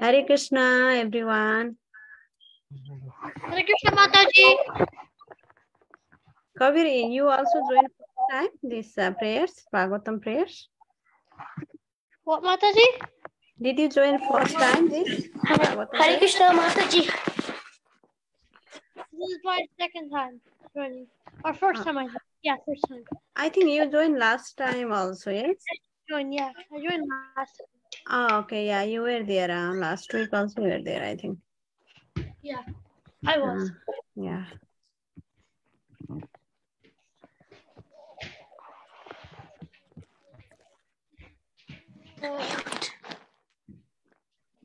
Hare Krishna, everyone. Hare Krishna Mataji. Kaveri, you also join first time these uh, prayers, Bhagavatam prayers. What Mataji? Did you join first time this Bhagavatam Hare? Krishna Mataji. This is my second time joining. Or first Ah. time I yeah, first time. I think you joined last time also, yes? Join, yeah. I joined last time. Oh, okay, yeah, you were there uh, last week also you were there, I think. Yeah. I was. Uh, yeah.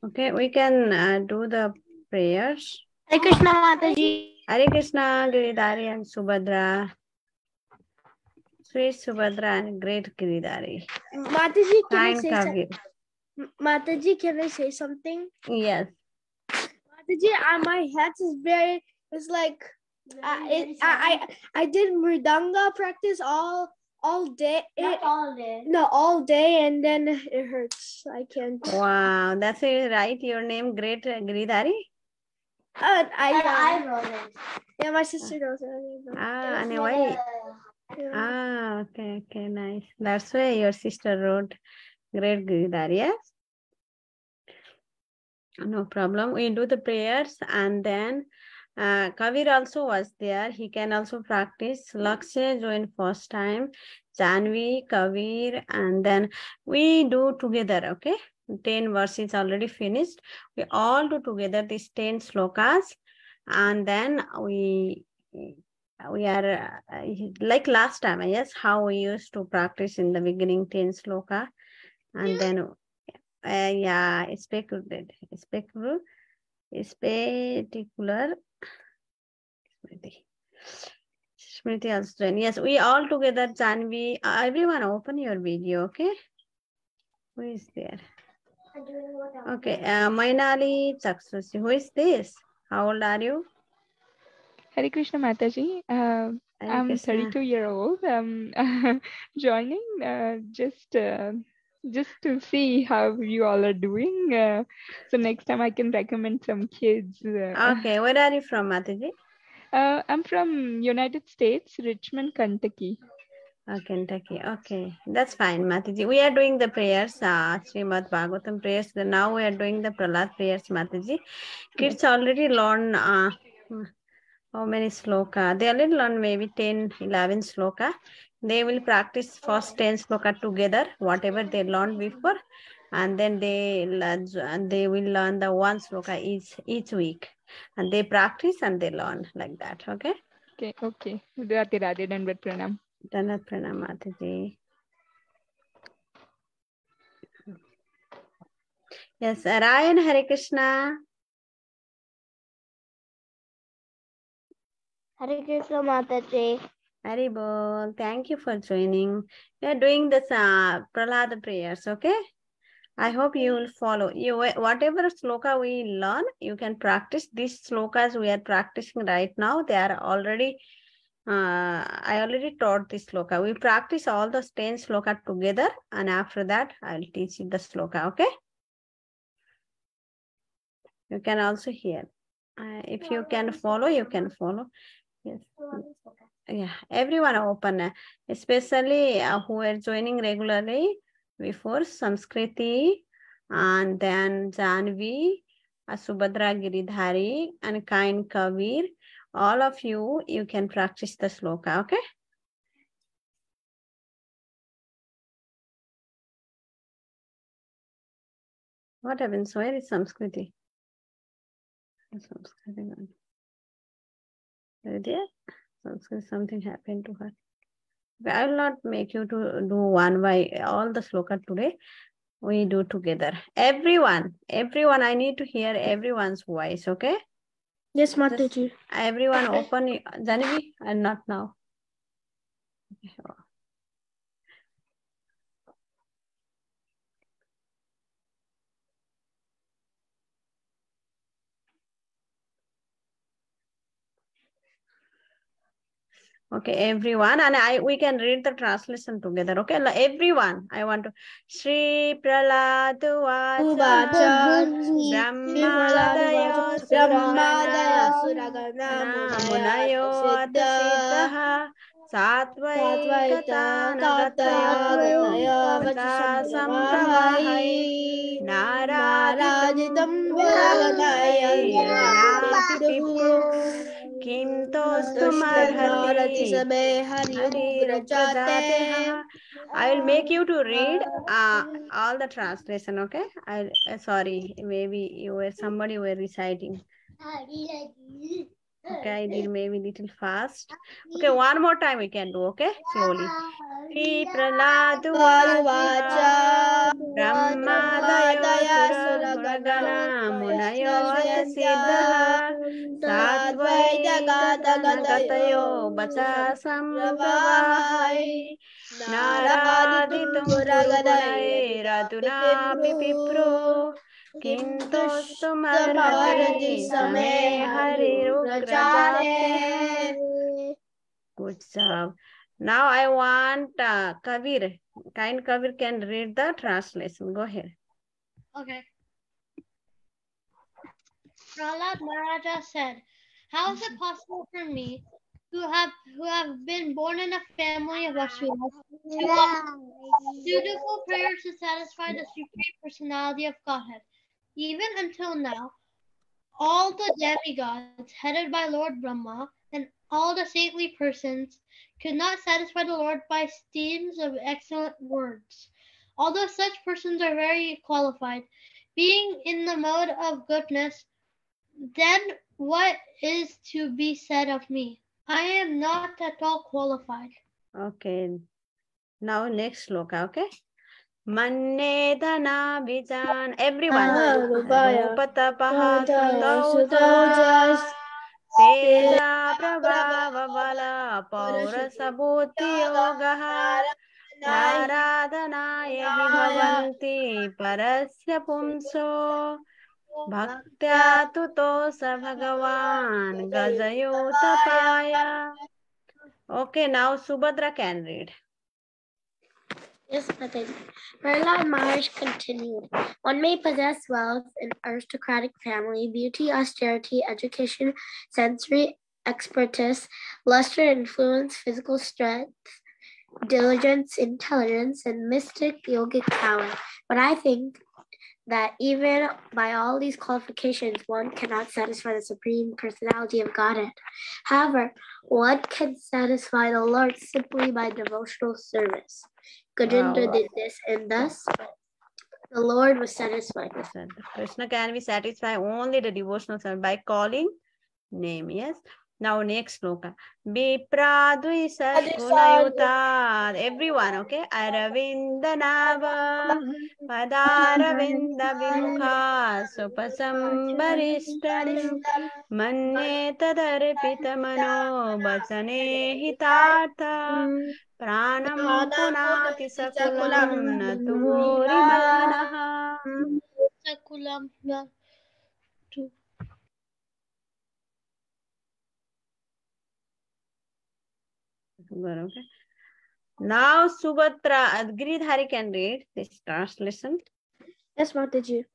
Okay, we can uh, do the prayers. Hare Krishna Mataji. Hare Krishna, Giridhari and Subhadra. Sweet Subhadra and great Giridhari. Mataji, can Kind say some- Kavir. Mataji, can I say something? Yes. Mataji, uh, my hat is very. It's like uh, it, I, I I did mridanga practice all all day. It, all day. no, all day, and then it hurts. I can't. Wow, that's it, right. Your name, great uh, Giridhari. Uh, I, uh, wrote it. yeah, my sister wrote it. Ah, and why? Yeah. Ah, okay, okay, nice. That's why your sister wrote Great yes? No problem. We do the prayers and then uh, Kavir also was there. He can also practice. Lakshay joined first time. Janvi, Kavir, and then we do together, okay? 10 verses already finished. We all do together these 10 slokas and then we we are uh, like last time yes how we used to practice in the beginning 10 sloka and then uh, yeah speculated specular spectacular Smriti. Smriti also joined. yes we all together Janvi uh, everyone open your video okay who is there okay uh, Mainali Chaksusi who is this how old are you Hare Krishna Mataji. Uh, I'm Krishna. 32 year old. Um, joining uh, just uh, just to see how you all are doing. Uh, so next time I can recommend some kids. Uh, Okay, where are you from, Mataji? uh, I'm from United States, Richmond, Kentucky. Oh, Kentucky. Okay, that's fine, Mataji. We are doing the prayers, uh, Srimad Bhagavatam prayers. Now we are doing the Prahlad prayers, Mataji. Kids already learn uh, how many sloka? They already learn maybe 10, 11 sloka. They will practice first 10 sloka together, whatever they learned before. And then they learn, and they will learn the one sloka each each week. And they practice and they learn like that. Okay. Okay, okay. Radhe Radhe Dandavat Pranam. Danat Pranam Mataji. Yes, Ryan Hare Krishna. Hare Krishna Mataji. Hari Bol. Thank you for joining. We are doing this uh, Prahlada prayers, okay? I hope you will follow. You whatever sloka we learn, you can practice. These slokas we are practicing right now. They are already. Uh, I already taught this sloka. We practice all those ten sloka together, and after that, I'll teach you the sloka. Okay? You can also hear. Uh, if you can follow, you can follow. Yes. Yeah, everyone open, especially uh, who are joining regularly before Samskriti and then Janvi, uh, Subhadra Giridhari and Kain Kavir. All of you, you can practice the sloka, okay? What happens? Where is Samskriti? Samskriti There? Something happened to her. I will not make you to do one by all the sloka today. We do together. Everyone, everyone, I need to hear everyone's voice, okay? Yes, Mataji. Everyone open, Janavi, and not now. Okay, Okay, everyone, and I we can read the translation together. Okay, everyone, I want to Shri Praladu Uvacha Brahmadaya Brahmadaya Suragana Munayo Atasiddhaha Satvaitatanagataya Sampravahai Naraditam Viraganaya Pipru Kim Tostumarhati Hari I will make you to read uh, all the translation, okay? I uh, sorry, maybe you were somebody were reciting. Okay, I did maybe little fast. Okay, one more time we can do, okay? Slowly. Shri Praladu Vacha Brahmadaya Suragana Munayo Siddha Satvaitatanagataya Bacha Sampravahai Naraditum Puragadai Raduna Pipipro Good job. Now I want uh, Kavir. Kind Kavir can read the translation. Go ahead. Okay. Prahlad Maharaja said, How is it possible for me, who have who have been born in a family of Asuras, to offer dutiful prayers to satisfy the supreme personality of Godhead? Even until now, all the demigods, headed by Lord Brahma, and all the saintly persons could not satisfy the Lord by streams of excellent words. Although such persons are very qualified, being in the mode of goodness, then what is to be said of me? I am not at all qualified. Okay. Now next sloka, okay? मन्ने धना विजान everyone उपतपः तौजस Teja प्रभाव बला पौरस बुद्धि योगः आराधनाय विभवन्ति पुंसो भक्त्या तु भगवान गजयो तपाया okay now Subhadra can read Yes, Mataji. Prahlad Maharaj continued. One may possess wealth, an aristocratic family, beauty, austerity, education, sensory expertise, luster, influence, physical strength, diligence, intelligence, and mystic yogic power. But I think that even by all these qualifications, one cannot satisfy the supreme personality of Godhead. However, one can satisfy the Lord simply by devotional service. Gajendra Wow. did this, and thus the Lord was satisfied. Listen, Krishna can be satisfied only the devotional service by calling name. Yes. Now next sloka. Vipradui sargunayuta. Everyone, okay? Aravinda nava. Padaravinda vimukha. Supasambarishtam. Manne tadarpita mano. Bachane hitartha. Pranam punati sakulam natu rimanaha. Sakulam Good, okay. Now Subhatra, Giridhari can read this translation. Yes, Mataji.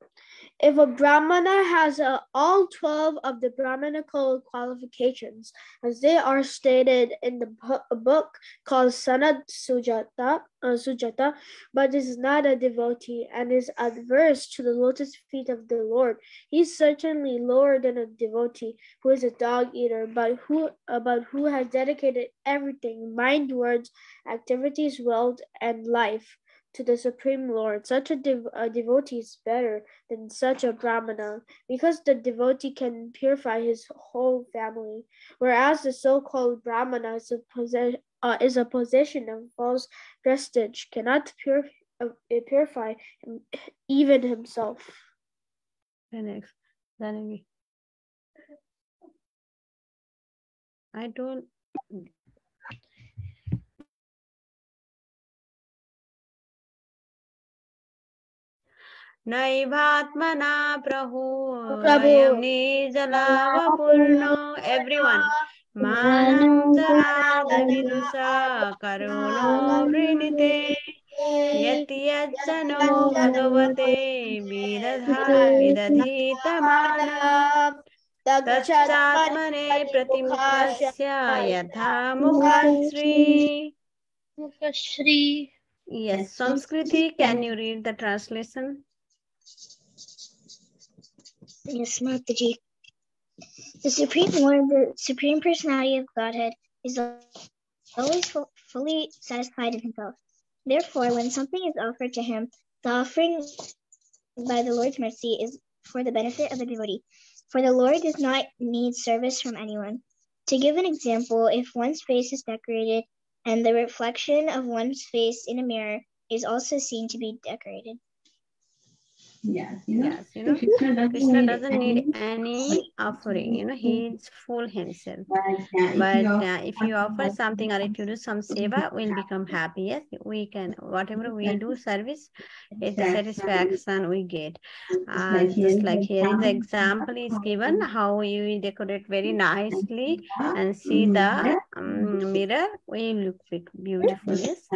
If a Brahmana has uh, all 12 of the Brahmanical qualifications, as they are stated in the book called Sanat Sujata, uh, Sujata, but is not a devotee and is adverse to the lotus feet of the Lord, he is certainly lower than a devotee who is a dog eater, but who, uh, but who has dedicated everything mind, words, activities, wealth, and life to the Supreme Lord. Such a, dev- a devotee is better than such a Brahmana because the devotee can purify his whole family, whereas the so called Brahmana is a, possess- uh, is a possession of false prestige, cannot pur- uh, purify him, even himself. Janavi. I don't. नैवात्मना प्रभु प्रभु। निजलावपूर्णो everyone मानं जनार्दविदुषा करुणो वृणीते यति यज्जनो भगवते विदधा तच्चात्मने यथा मुखश्री Mukashri. Yes, Samskriti, can you read the translation? Yes, Mataji. The Supreme Lord, the Supreme Personality of Godhead, is always fu- fully satisfied in Himself. Therefore, when something is offered to Him, the offering by the Lord's mercy is for the benefit of the devotee. For the Lord does not need service from anyone. To give an example, if one's face is decorated and the reflection of one's face in a mirror is also seen to be decorated. Yes, you know, Yes, you know, Krishna doesn't Krishna need doesn't any need any offering, you know, he is full himself. But, uh, if But you uh, if you offer something or if you do some seva, we'll become happy. Yes, we can, whatever we do service, it's a satisfaction we get. And just like here is the example. is given how you decorate very nicely and see the um, mirror, we look beautiful. Yes,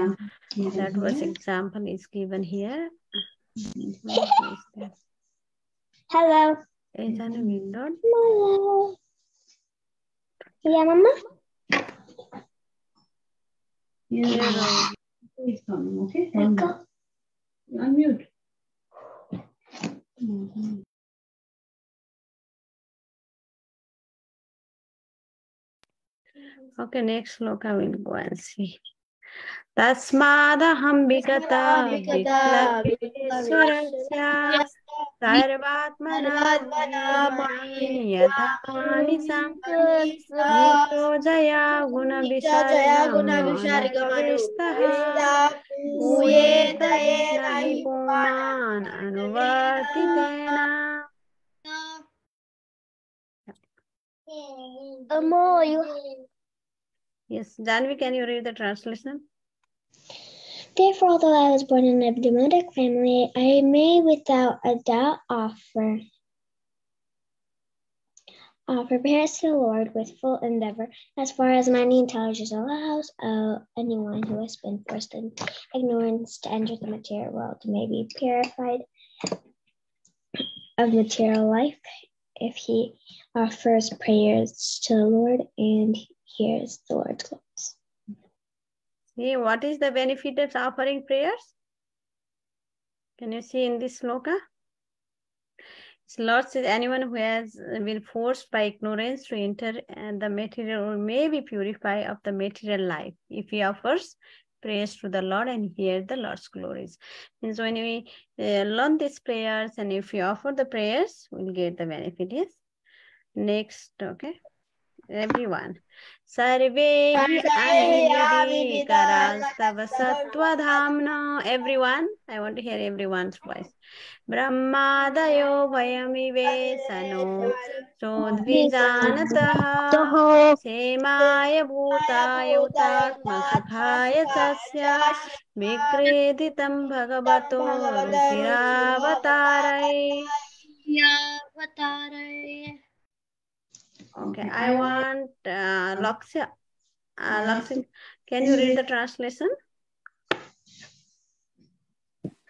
that was example is given here. Where is that? Hello. Is that a window? Hello. Yeah, Mama. Yeah. Please come, okay? You. Unmute. Mhm. Okay, next sloka we'll go and see. तस्मादहं विगता विप्लवेश्वरस्य सर्वात्मना मयि यथा नियोजया गुणविसर्गमनुप्रविष्टः भूयेत येन पुमान् अनुवर्तितेन Yes, Janvi, can you read the translation? Therefore, although I was born in a demonic family, I may without a doubt offer offer prayers to the Lord with full endeavor, as far as my intelligence allows. Uh, anyone who has been forced in ignorance to enter the material world may be purified of material life if he offers prayers to the Lord and hears the Lord's call. See, what is the benefit of offering prayers? Can you see in this sloka? Lord says, anyone who has been forced by ignorance to enter and the material world may be purified of the material life if he offers prayers to the Lord and hear the Lord's glories. So when we uh, learn these prayers and if we offer the prayers, we'll get the benefit. Yes. Next, okay. Everyone सर्वे आविर्भूतास्तव सत्वधामना everyone I want to hear everyone's voice ब्रह्मादयो वयमिवेसनो सोद्विजानतः क्षेमाय भूताय भगवतो Okay, I want uh, Laksha. Uh, Laksha, can you read the translation?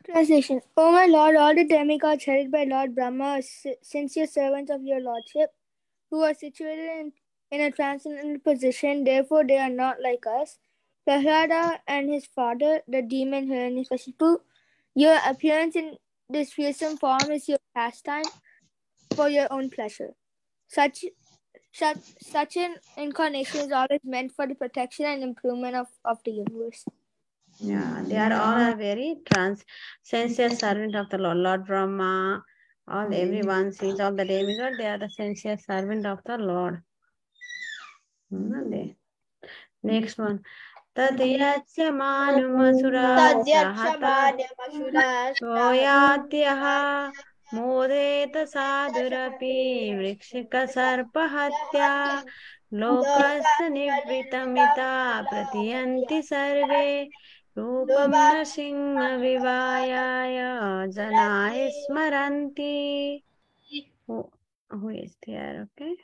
Translation. O my Lord, all the demigods headed by Lord Brahma sincere servants of your Lordship, who are situated in, in a transcendental position, therefore they are not like us. Prahlada and his father, the demon Hiranyakashipu, your appearance in this fearsome form is your pastime for your own pleasure. Such such, such an incarnation is always meant for the protection and improvement of, of the universe. Yeah, they are all are very trans sincere servant of the Lord. Lord Brahma, all mm-hmm. everyone sees all the demigod, they are the sincere servant of the Lord. Next one. Manumasura sahata Soyatyah मोदेत साधुरपि वृक्षिकसर्पहत्या लोकस्य निवृत्तमिता प्रतीयन्ति सर्वे रूपं न सिंहविवायाय जनाय स्मरन्ति Who, is there? Okay.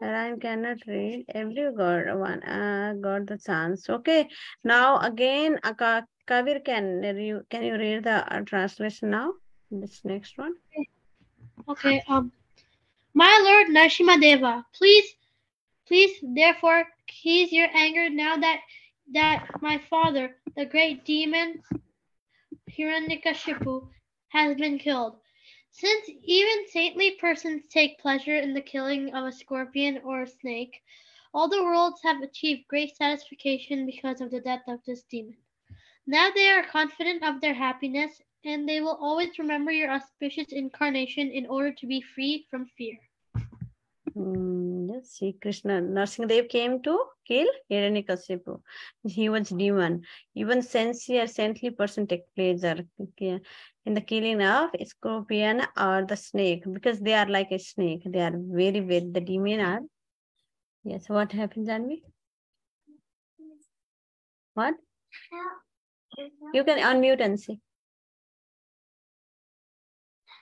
Ryan cannot read. Every god one uh, got the chance. Okay. Now again, uh, Kavir can you can you read the uh, translation now? This next one. Okay. Um, my Lord Narshima Deva, please, please, therefore, ease your anger now that that my father, the great demon Hiranyakashipu, has been killed. Since even saintly persons take pleasure in the killing of a scorpion or a snake, all the worlds have achieved great satisfaction because of the death of this demon. Now they are confident of their happiness, and they will always remember your auspicious incarnation in order to be free from fear. Mm, yes, see, Krishna Narsingadev came to kill Hiranyakasipu. He was demon. Even sincere, saintly person take pleasure in the killing of scorpion or the snake because they are like a snake. They are very, very, the demon are. Yes, what happened, Janvi? What? You can unmute and see.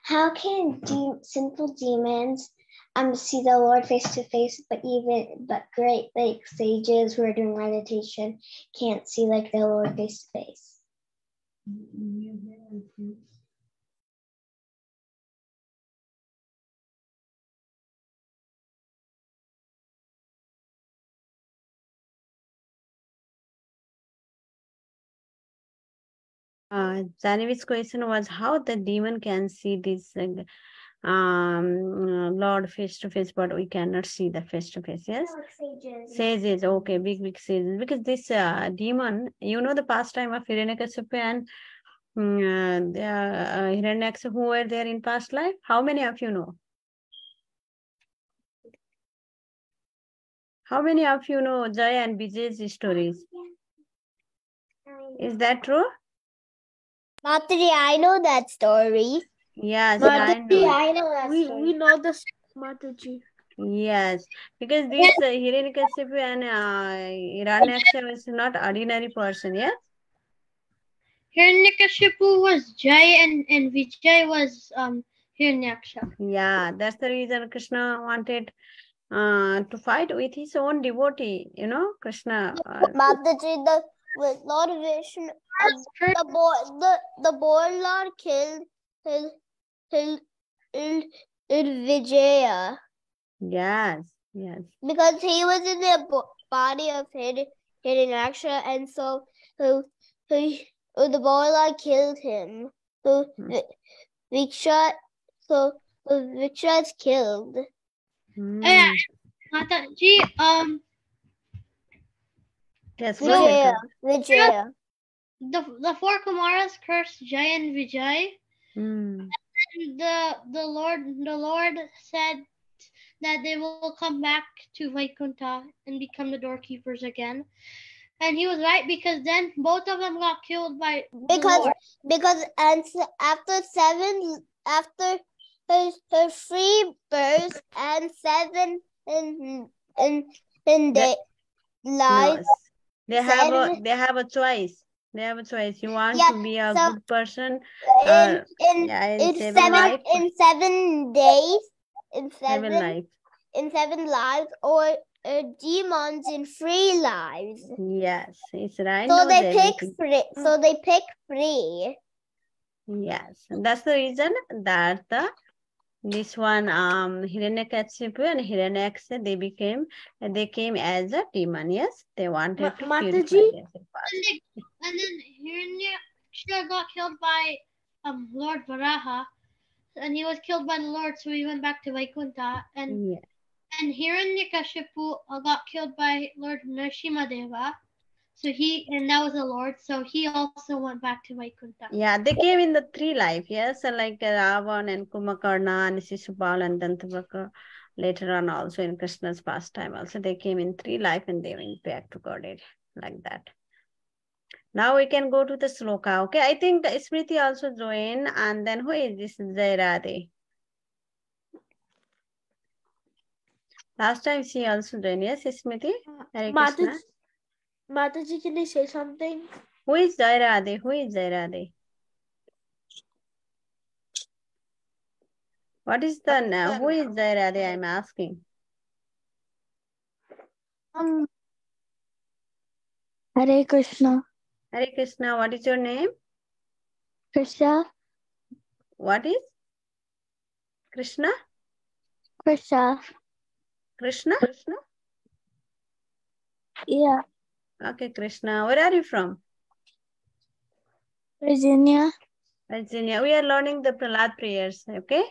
How can de- sinful demons um see the Lord face to face, but even but great like sages who are doing meditation can't see like the Lord face to face? Uh, question was how the demon can see this uh, um, uh, Lord face to face, but we cannot see the face to face. Yes, Sages. sages. Okay, big big sages. Because this uh, demon, you know, the pastime of Hiranyakasipu and mm, uh, uh, Hiranyakasipu who were there in past life. How many of you know? How many of you know Jaya and Vijay's stories? Is that true? Mataji, I know that story. Yes, I Mataji, know. I know that We story. we know this Mataji. Yes, because this uh, Hiranyakasipu and uh, Hiranyaksha was not ordinary person, yes? Hiranyakashipu was Jai and, and Vijay was um Hiranyaksha. Yeah, that's the reason Krishna wanted uh, to fight with his own devotee, you know, Krishna. Uh, Mataji, the with Lord Vishnu, First, first, the boy, the the boy Lord killed his his in in Vijaya yes, yes. because he was in the body of hidden Hiranyaksha, and so so, so so the boy Lord killed him. So Hmm. Viksha, so so Viksha is killed. Hmm. Mataji, um, Yes, go ahead. Vijaya, Vijaya. the the four Kumaras cursed Jai and Vijay. Kavi. Hmm. And the the Lord the Lord said that they will come back to Vaikuntha and become the doorkeepers again. And he was right because then both of them got killed by the Because Lord. because and after seven after her, her three births and seven in in in The- the No, life s- they have a they have a choice. They have a choice. You want Yeah, to be a so- good person, in uh, in yeah, in seven seven life, in seven days in seven seven, life. in seven lives or uh, demons in three lives. Yes, it's right. So they pick everything. free. So they pick free. Yes, and that's the reason that the this one um Hiranyakashipu and Hiranyaksha they became they came as a demon. Yes, they wanted Ma- to purify Mataji? themselves. And, they, and then Hiranyaksha got killed by um Lord Varaha. And he was killed by the Lord, so he went back to Vaikuntha. And Yeah. and Hiranyakashipu uh, got killed by Lord Narasimhadeva. So he and that was the Lord, so he also went back to Vaikuntha. Yeah, they came in the three life, yes, so like uh, Ravan and Kumbhakarna and Shishupal and Dantavakra. Later on, also in Krishna's pastime, also they came in three life and they went back to Godhead like that. Now we can go to the sloka. Okay, I think Smriti also joined, and then who is this Jairade? Last time she also joined. Yes, Smriti. Hare Krishna. Mataji, can I say something? Who is Jairade? Who is Jairade? What is the na- who is Jairade? I'm asking. Um, Hare Krishna. Hare Krishna, what is your name? Krishna. What is? Krishna? Krishna. Krishna? Krishna? Yeah. Okay, Krishna. Where are you from? Virginia. Virginia. We are learning the Prahlad prayers, okay?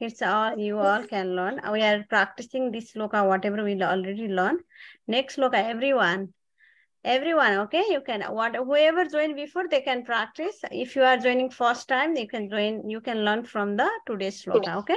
It's all you all can learn. We are practicing this sloka, whatever we already learned. Next sloka, everyone. Everyone, okay? You can what whoever joined before, they can practice. If you are joining first time, you can join, you can learn from the today's sloka, okay?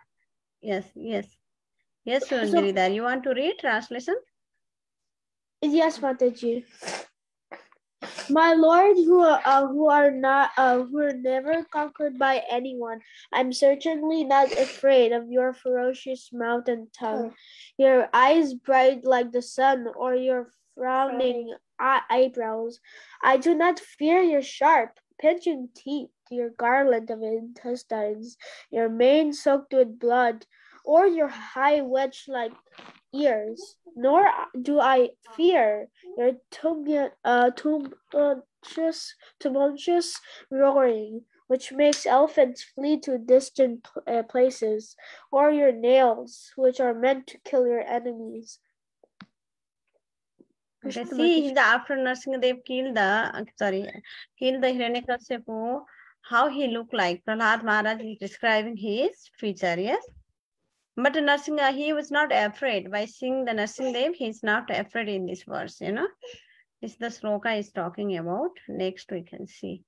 yes, Yes, yes. Yes, So- you want to read translation? Yes, Mataji. My Lord, who are, uh, who are not uh, who are never conquered by anyone, I'm certainly not afraid of your ferocious mouth and tongue, your eyes bright like the sun, or your frowning eyebrows. I do not fear your sharp, pinching teeth, your garland of intestines, your mane soaked with blood, or your high wedge-like ears. Nor do I fear your uh, tumultuous, tumultuous roaring, which makes elephants flee to distant uh, places, or your nails, which are meant to kill your enemies. See, he's after Nrsimhadev killed the, uh, sorry, killed the Hiranyakashipu, how he looked like. Prahlad Maharaj is describing his feature, yes? But Narsinga, uh, he was not afraid. By seeing the Nrsimhadev, he's not afraid in this verse, you know? This the sloka is talking about. Next we can see.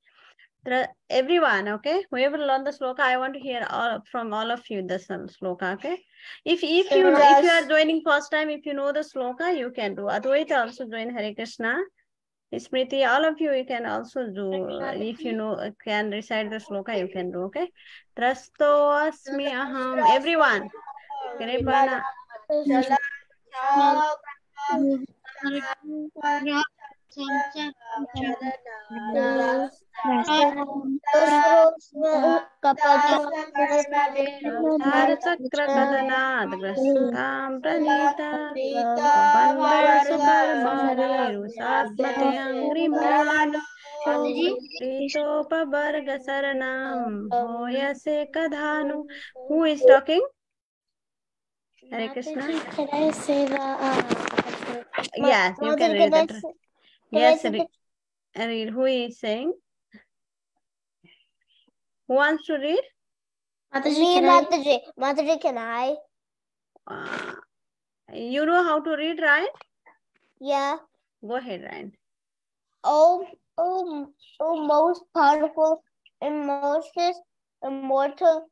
Everyone, okay? Whoever learned the sloka, I want to hear all from all of you the sloka, okay? If if you if you are joining first time, if you know the sloka, you can do. Advaita also join Hare Krishna. Smriti, all of you, you can also do. uh, If you know, uh, can recite the sloka, you can do, okay? Trasto asmi aham. Everyone. Kiripana. Chakrakadanaad grastam pranita. Bandasukarmarirusatmate angriman. Pritopavarga saranam. Hoyase kadhanu. Who is talking? Hare Krishna. Can I say the? Uh, Yes, you can Mother, read can Yes, say read, read. Who is saying? Who wants to read? Mataji, Me, can I- Mataji. Mataji, can I? Uh, you know how to read, right? Yeah. Go ahead, Ryan. Oh, oh, oh, most powerful and most immortal,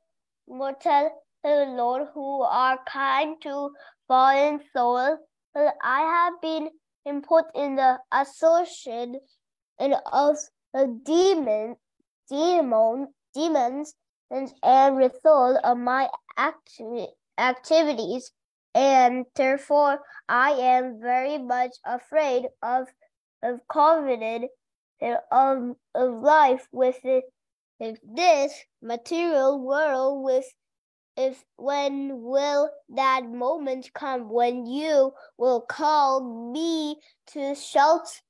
mortal Lord, who are kind to fallen souls. I have been put in the association and of the demon, demon, demons, and, and result of my acti- activities, and therefore I am very much afraid of of covenant and of, of life with it, with this material world with if when will that moment come when you will call me to shelter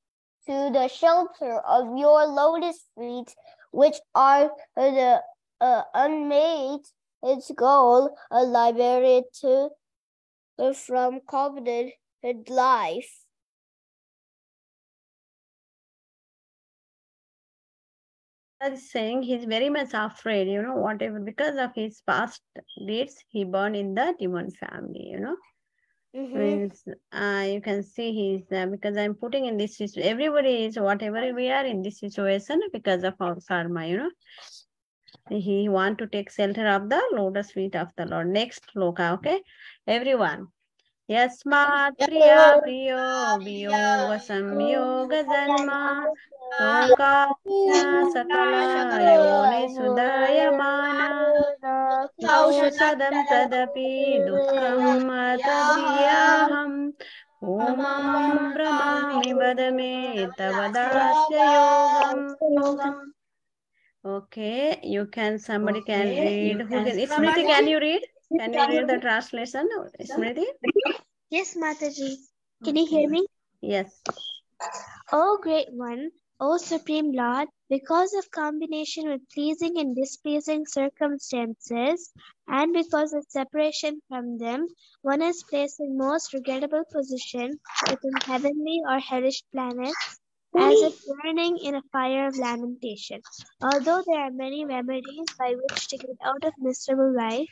to the shelter of your lotus feet which are the uh, unmade its goal a liberated to from covenant life is saying he's very much afraid, you know, whatever, because of his past deeds, he born in the demon family, you know. Means, uh, you can see he's uh, because I'm putting in this situ- everybody is whatever we are in this situation because of our karma, you know. He want to take shelter of the lotus feet of the Lord. Next loka, okay? Everyone. यस्मात् प्रिया प्रियो वियोग संयोग जन्म लोकास्य सकल औषधं तदपि दुःखं तदीयाहम् ॐ ब्रह्मामि वद मे तव दास्य योगम् Okay, you can, somebody can read. Who can, Smriti, can you read? Can you read the translation? Smriti? Yes, Mataji. Can you hear me? Yes. O Great One, O Supreme Lord, because of combination with pleasing and displeasing circumstances, and because of separation from them, one is placed in most regrettable position within heavenly or hellish planets, as if burning in a fire of lamentation. Although there are many remedies by which to get out of miserable life,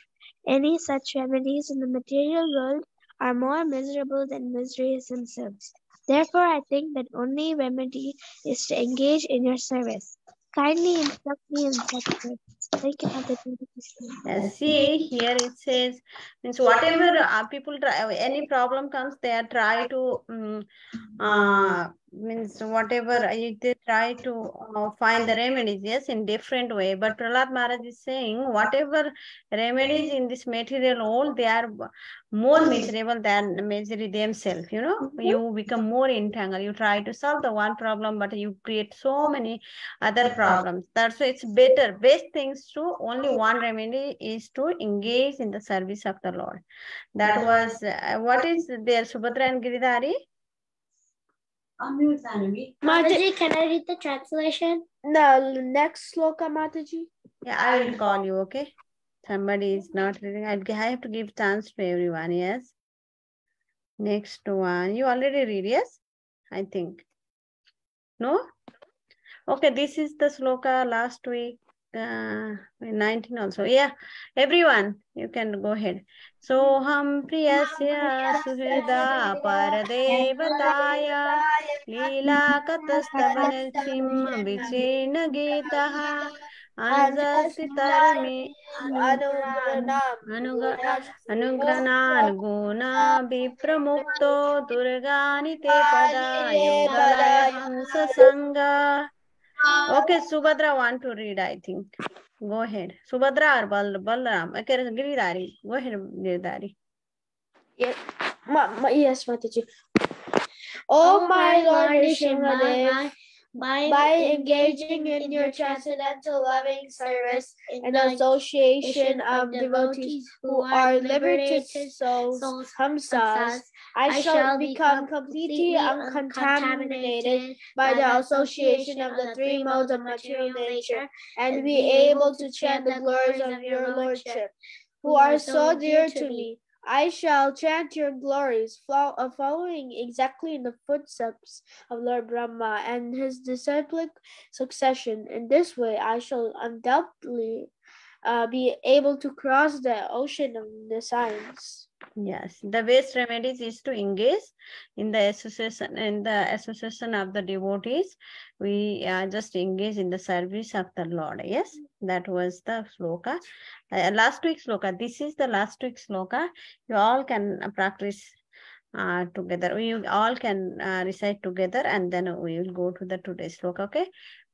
any such remedies in the material world are more miserable than miseries themselves. Therefore, I think that only remedy is to engage in your service. Kindly instruct me in such service. Thank you, Mother Uh, see. Here it says means whatever uh, people try any problem comes they are try to um, uh, means whatever uh, they try to uh, find the remedies yes in different way. But Prahlad Maharaj is saying whatever remedies in this material world they are more miserable than misery themselves you know? You become more entangled. You try to solve the one problem but you create so many other problems. That's why it's better. Best things to only one remedy is to engage in the service of the lord. That was uh, what is there subhadra and giridhari? Unmute Tanvi. Mataji, can I read the translation? No, next sloka, Mataji. yeah i will call you okay? Somebody is not reading. I'll, i have to give chance to everyone yes? Next one. You already read yes? I think. No? Okay this is the sloka last week uh, 19 also. Yeah everyone you can go ahead. सोऽहं प्रियस्य सुहृदा परदेवताय लीलाकतस्तवनचिं विचीर्णगीतः अनुग्रनान् गुणाभिप्रमुक्तो दुर्गानि ते पदा योगसङ्ग Okay, Subhadra want to read, I think. Go ahead. Subhadra or Bal Balram. Okay, Giridhari. Go ahead, Giridhari. Yes, ma, ma, yes, Mataji. Oh, my Lord Nishimhadev, by, by engaging in your transcendental loving service and association of devotees who are liberated souls, Hamsas, I shall become completely uncontaminated by the association of the three modes of material nature and be able to chant the glories of your Lordship, who are so dear to me. I shall chant your glories, uh, following exactly in the footsteps of Lord Brahma and his disciplic succession. In this way, I shall undoubtedly uh, be able to cross the ocean of the science. Yes, the best remedies is to engage in the association in the association of the devotees. We are just engage in the service of the Lord. Yes, that was the sloka. Uh, last week's sloka. This is the last week's sloka. You all can practice uh, together. We all can uh, recite together, and then we will go to the today's sloka. Okay.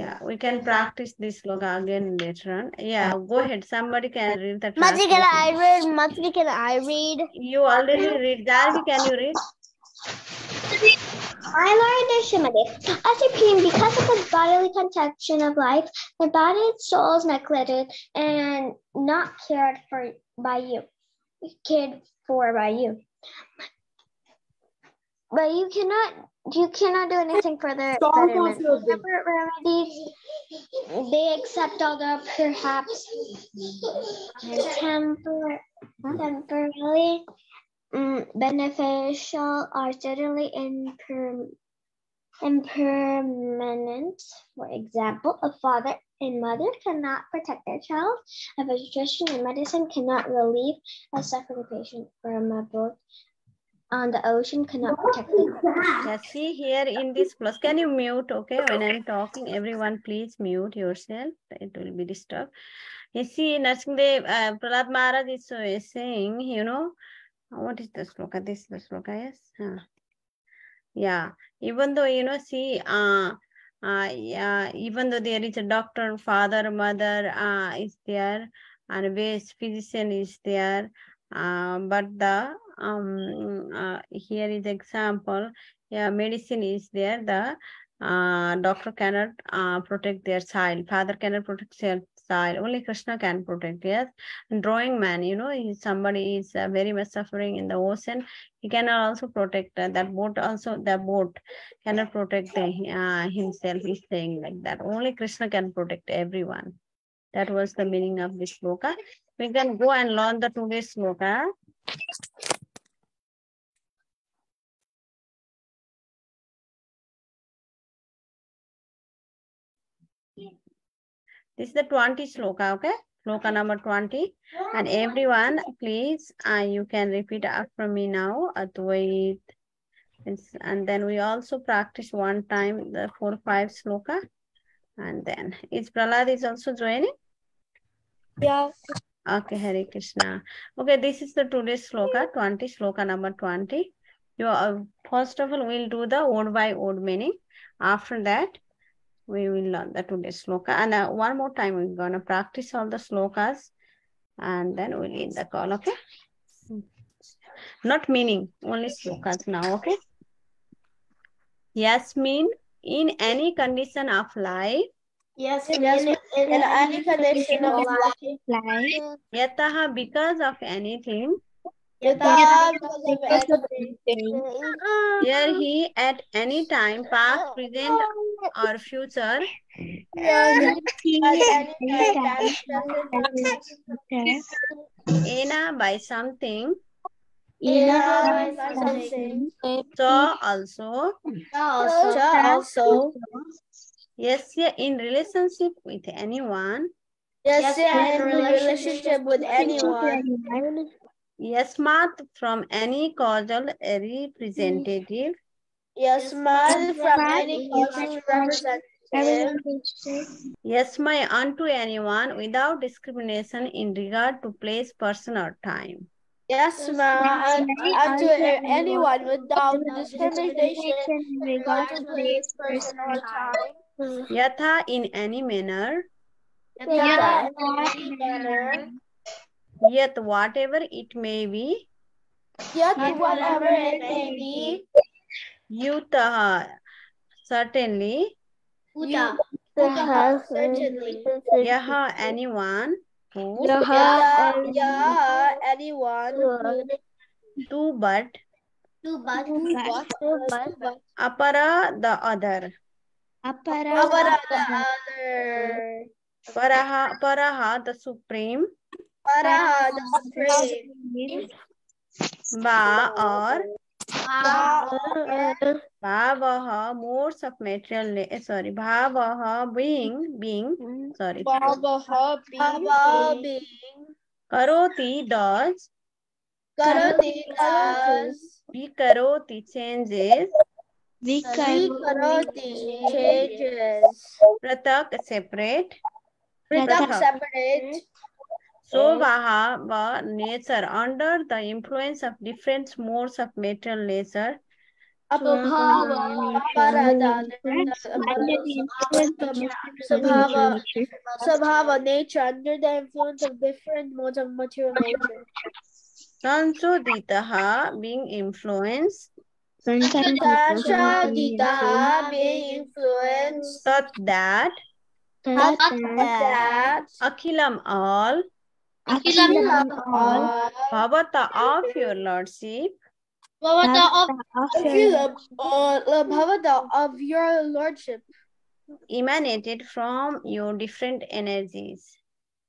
Yeah, we can practice this sloka again later on. Yeah, go ahead. Somebody can read the Matri, can I read? Matri, can I read? You already read. Darvi, can you read? My Lord Nishimade, as supreme, because of the bodily conception of life, the body and soul is neglected and not cared for by you, cared for by you. But you cannot, you cannot do anything for their betterment. Separate remedies, they accept all the perhaps tempor- temporarily mm, beneficial are certainly imper- impermanent. For example, a father and mother cannot protect their child. A physician and medicine cannot relieve a suffering patient from a boat on the ocean cannot protect them. Yeah, see here in this class, can you mute, okay? When I'm talking, everyone please mute yourself. It will be disturbed. You see, Narsinghdev, uh, Prahlad Maharaj is, uh, is saying, you know, uh, what is the sloka? This is the sloka, yes? Huh. Yeah, even though, you know, see, uh, uh, yeah, even though there is a doctor, father, mother uh, is there, and a base physician is there, uh, but the um uh, here is example. Yeah medicine is there. The uh, doctor cannot uh, protect their child. Father cannot protect their child. Only krishna can protect yes. And drawing man you know he, somebody is uh, very much suffering in the ocean he cannot also protect uh, that boat also the boat cannot protect the, uh, himself he's saying like that. Only krishna can protect everyone. That was the meaning of this sloka we can go and learn the today's sloka This is the 20 sloka, okay? Sloka number 20. And everyone, please, uh, you can repeat after me now. Advait. And then we also practice one time the four, five sloka. And then, is Prahlad is also joining? Yeah. Okay, Hare Krishna. Okay, this is the today's sloka, 20, sloka number 20. You are, first of all, we'll do the word by word meaning. After that, we will learn the today's sloka. And uh, one more time, we're going to practice all the slokas and then we'll end the call, okay? Not meaning, only slokas now, okay? Yes, mean in any condition of life, Yes, yes, in, in any condition of life. Like yataha because of anything, Yata because of anything. here he at any time, past, present, or future, Yeah, at any time, ena by something, Yeah, something. so also, Also, also, yes, yeah, in relationship with anyone, yes, yeah, in relationship with anyone. yasmat from any causal representative, Yes, smile from any cultural representative. yasmai unto anyone without discrimination in regard to place, person, or time. Yes, smile unto anyone without discrimination in regard to place, person, or time. Uh-huh. Yatha in any manner, Yeah, in any manner. yet whatever it may be, Yet whatever it may be, yutaha certainly, you certainly. yaha anyone who Yeah, yeah, anyone who do but Do but apara the other, Apara Apara the other. paraha paraha the supreme, Paraha the supreme. ba or bhavaha modes of material sorry bhavaha being being sorry Baba being. karoti does Karoti does. vikaroti changes Vikaroti changes. pratak separate Pratak separate. Sovaha wa nature under the influence of different modes of material nature Abhava. Sabhava. Sabhava nature under the influence of different modes of material nature. Sansoditaha being influenced Tasha Dita being influenced. tat that That. akhilam all All. bhavata of your lordship Bhavata Akhilam all. Bhavata of your lordship. emanated from your different energies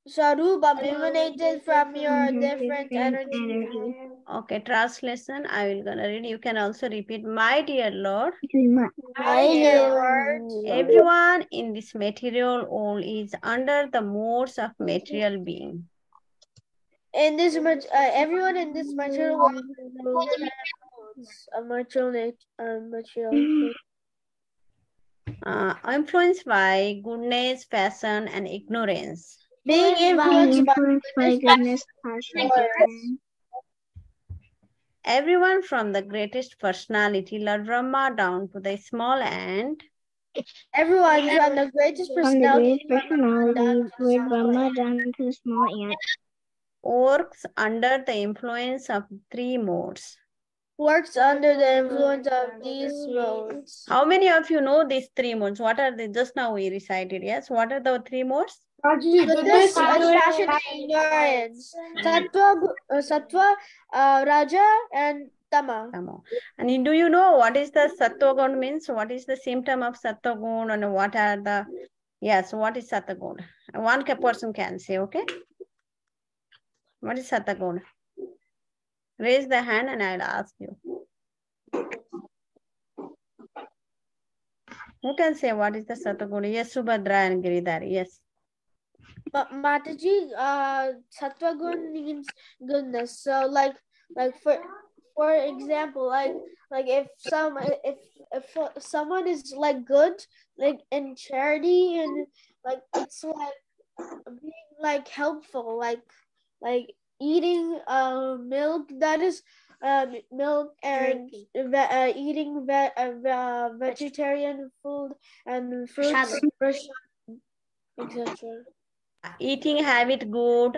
Sarubam emanated from your different energy. Okay, translation. I will gonna read. You can also repeat. My dear Lord, My dear Lord, everyone in this material world is under the modes of material being. in this uh, everyone in this material world has a material uh, material. Uh, influenced by goodness, passion, and ignorance. Being influenced by Influenced by goodness, passion, Everyone from the greatest personality, Lord Brahma, down to the small ant, everyone from the greatest from the personality great personality, with Brahma down to the small ant, works under the influence of three modes. works under the influence of these modes. How many of you know these three modes? What are they? Just now we recited, yes? What are the three modes? Goodness, passion, and ignorance. Sattva, uh, sattva, uh, raja, and tama. Tama. And do you know what is the sattva gun means? What is the symptom of sattva gun and what are the, yes, what is sattva gun? One person can say, okay? What is sattva gun? Raise the hand and I'll ask you. Who can say what is the sattva gun? Yes, Subhadra and Giridhari, yes. Ma- Mataji, uh, sattva gun means goodness. So, like, like for for example, like like if some if if someone is like good, like in charity, and like it's like being like helpful, like like eating uh milk that is um milk and uh, eating uh, ve- uh, vegetarian food and fruits, etc. eating habit good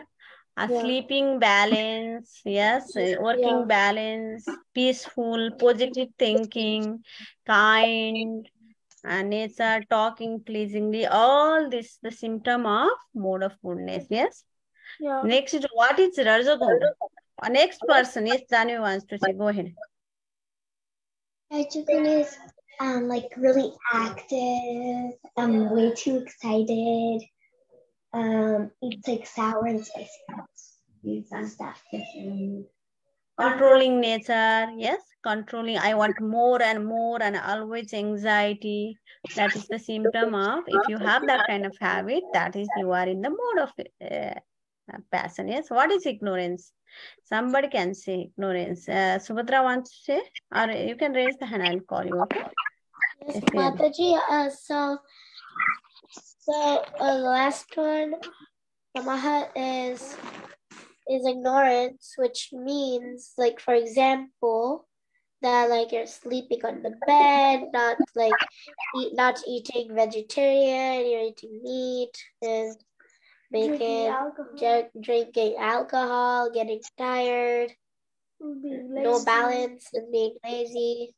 a Yeah. sleeping balance yes uh, working Yeah. balance peaceful positive thinking kind and nature talking pleasingly all this the symptom of mode of goodness yes Yeah. next is what is rajagun Uh, next person yes Janu wants to say go ahead Rajagun is um like really active, um way too excited. Um eats like sour and spicy foods. Eats on stuff. controlling nature yes. Controlling i want more and more and always anxiety. That is the symptom of if you have that kind of habit that is you are in the mode of uh, passion yes. What is ignorance? Somebody can say ignorance. Uh, subhadra wants to say or you can raise the hand i'll call you okay? Yes, Mataji, uh, so, so uh, the last one, Tamaha is is ignorance, which means, like, for example, that like you're sleeping on the bed, not like eat, not eating vegetarian, you're eating meat and bacon, dr- drinking alcohol, getting tired, no balance, and being lazy.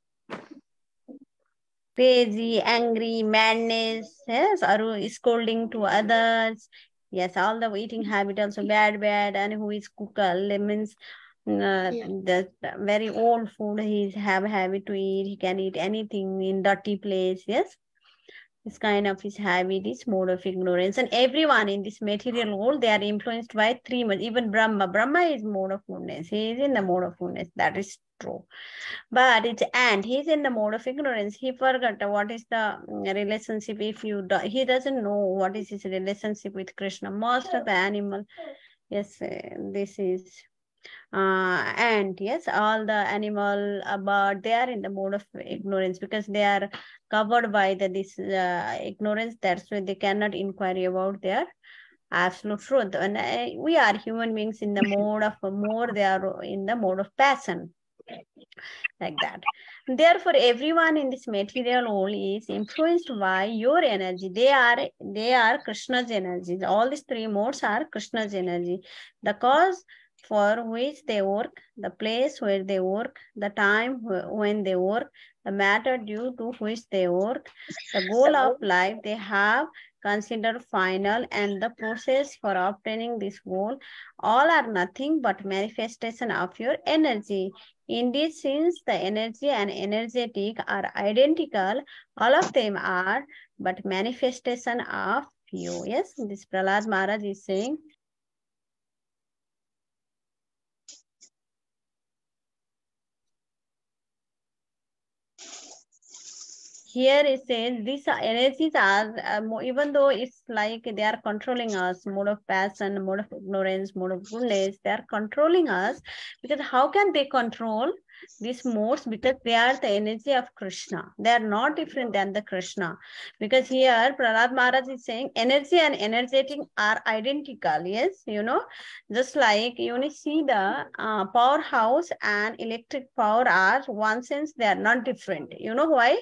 Crazy, angry, madness, yes, or scolding to others. Yes, all the eating habit also bad, bad, and who is cook uh, lemons, uh, Yeah. the the very old food he have habit to eat. He can eat anything in dirty place. Yes, this kind of his habit is mode of ignorance, and everyone in this material world they are influenced by three modes. Even Brahma, Brahma is mode of goodness. He is in the mode of goodness. That is true. But it's and he's in the mode of ignorance. He forgot what is the mm, relationship. If you do, he doesn't know what is his relationship with Krishna. Most of the animal, yes, uh, this is uh and yes all the animal about they are in the mode of ignorance because they are covered by the this uh, ignorance. That's why they cannot inquire about their absolute truth. And uh, we are human beings in the mode of more they are in the mode of passion like that. Therefore everyone in this material world is influenced by your energy. They are they are krishna's energy. All these three modes are krishna's energy. The cause for which they work the place where they work the time when they work the matter due to which they work the goal of life they have considered final and the process for obtaining this goal all are nothing but manifestation of your energy Indeed, since the energy and energetic are identical, all of them are but manifestation of you. Yes, this Prahlad Maharaj is saying. Here it says these energies are uh, even though it's like they are controlling us mode of passion mode of ignorance mode of goodness they are controlling us because how can they control these modes because they are the energy of krishna. They are not different than the krishna. Because here prahlad maharaj is saying energy and energetic are identical yes? You know just like you only see the uh, powerhouse and electric power are one sense they are not different. You know why?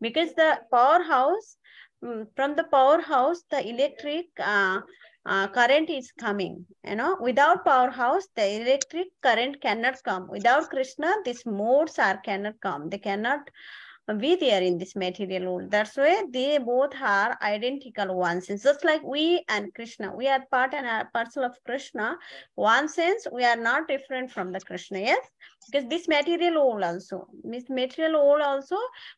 Because the powerhouse mm, from the powerhouse the electric uh, uh, current is coming you know. Without powerhouse the electric current cannot come. Without krishna these modes are cannot come. They cannot be there in this material world. That's why they both are identical ones. It's just like we and krishna. We are part and parcel of krishna. One sense we are not different from the krishna yes? Because this material world also this material world also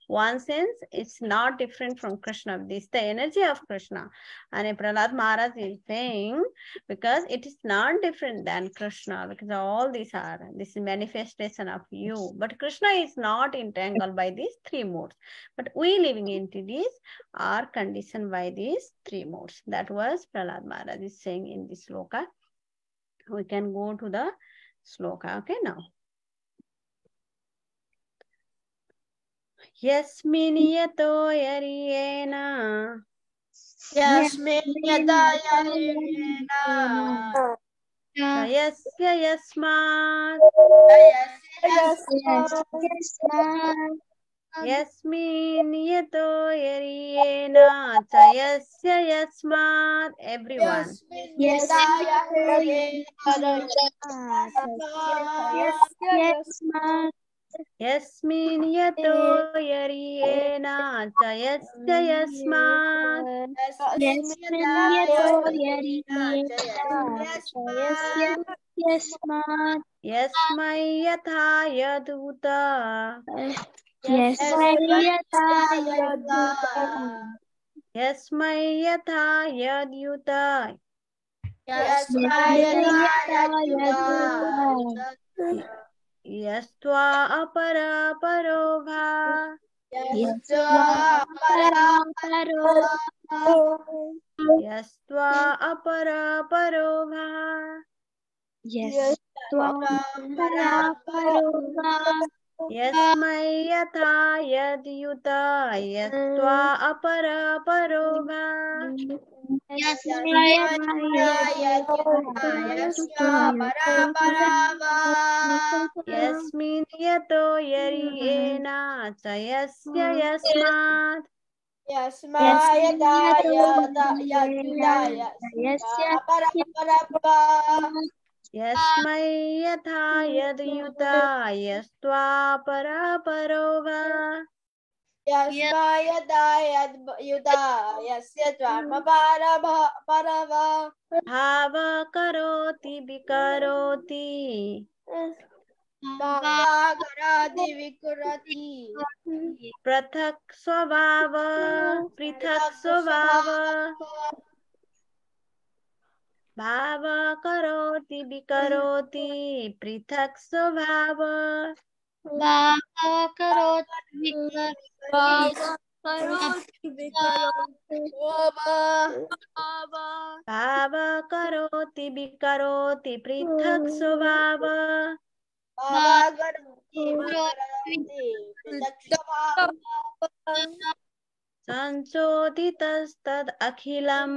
one sense it's not different from krishna. This the energy of krishna. And prahlad maharaj is saying because it is not different than krishna because all these are this is manifestation of you. But krishna is not entangled by these three three modes. But we living entities are conditioned by these three modes. That was Prahlad Maharaj is saying in this sloka. We can go to the sloka, okay, now. यस्मिन् यतो यर्येण यस्मिन् यतो यर्येण यस्य यस्मात् यस्मिन् यतो यर्येण च यस्य यस्मात्। एव्रीवन् यस्मिन् यतो यर्येण च यस्य यस्मात्। यस्मै यथा यदुत। यस्मै यथा यद्युत यस्त्वा अपर परो भा यस्त्वा अपर परो भा यस्मै यस्मयथा यद्युता यस्त्वा अपरापरोगा यस्मिन् यतो यर्येना स यस्य यस्मात् यस्मायदायदायस्य अपरापरा यस्मै यथा यद्युतायस्त्वा परापरो वा। यस्मा यदा भाव करोति विकरोति। पृथक् स्वभाव पृथक् स्वभाव। भाव करोति विकरोति पृथक् स्वभाव। भाव करोति विकरोति पृथक् स्वभाव। संशोधितस्तद् अखिलम्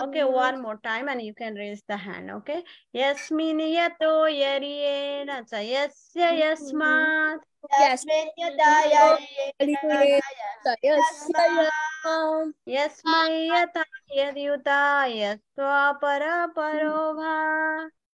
Okay, one more time and you can raise the hand, okay? Yasmin yato yariyena cha yasya yasmat yasmai yata yadyuta yasva para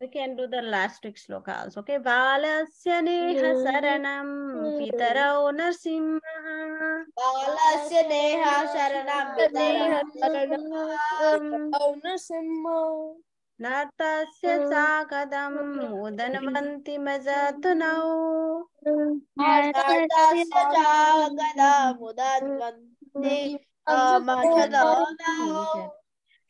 We can do the last week sloka also. Okay. Balasya neha saranam pitarau narsimha. बालस्य नेहा शरणं नर्तस्य साकदम् उदन्वन्ति मजतुनौ नर्तस्य चागदमुदन्वन्ति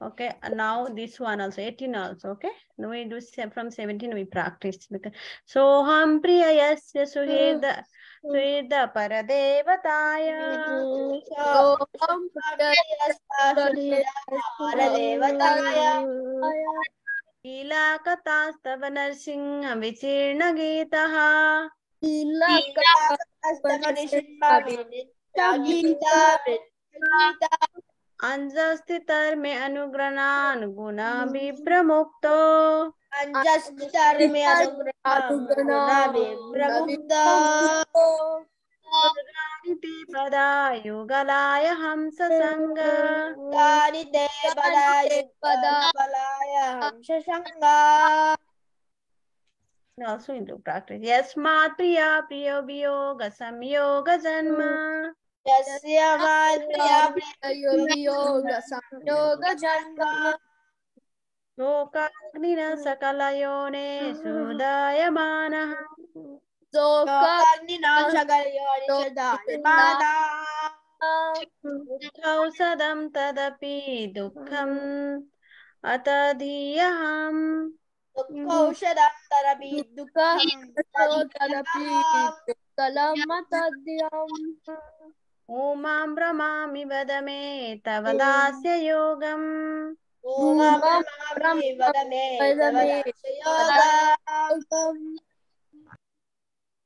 Okay, and now this one also, 18 also, okay? Now we do from 17 we practice. Because Soham priyayasya suhirda suhirda paradevataya लीलाकथास्तव Narasimha विचीर्ण गीतः अंजस्थितर में अनुग्रहान गुण भी प्रमुक्त। अंजस्थितर में प्रमुक्त पदा युगलाय हम संग तारिते पदाय पदा पलाय हम ससंगा also into यस्य माल्ययोगसंयोगजन्म लोकाग्निना सकलयोनेषु दायमानः लोकाग्निना सदं तदपि दुःखम् दुःखं तदपि उमां भ्रमामि वद मे तव दास्य योगम्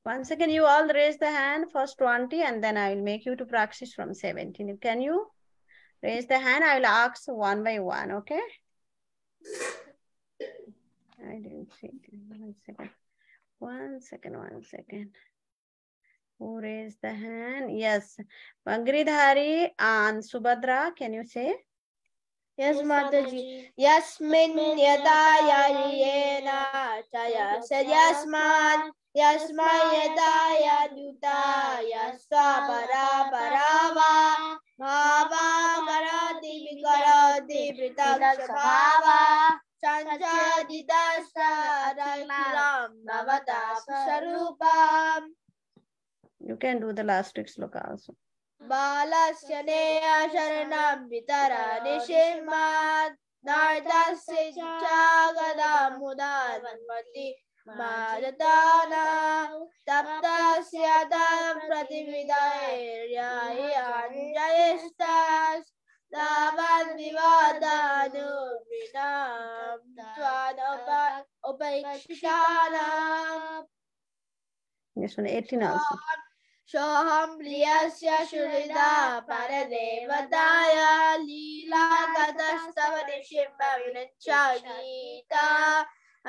Once again, you all raise the hand, first 20, and then I will make you to practice from 17. Can you raise the hand? I will ask one by one, okay? I didn't see. it. One second. One second, one second. Who raised the hand? Yes. Pangridhari and Subhadra, can you say? Yes, Mataji. Yasmin yada yayena chaya said yasman yasman yada yaduta yasva para parava bhava karati vikarati pritakshava sanchadita sarakilam navata sarupam You can do the last week's sloka also. बालस्य नेया शरणं वितर निशिम्मात् नार्दस्य चागदा मुदा वन्वति मादताना तप्तस्य तं प्रतिविदैर्याहि अञ्जयस्तास् तावद्विवादानुवृणां त्वादुप उपेक्षितानाम् This one 18 also. सोऽहं प्रियस्य श्रुदा परदेवताय लीलागतस्तव ऋषिमविनच्चा गीता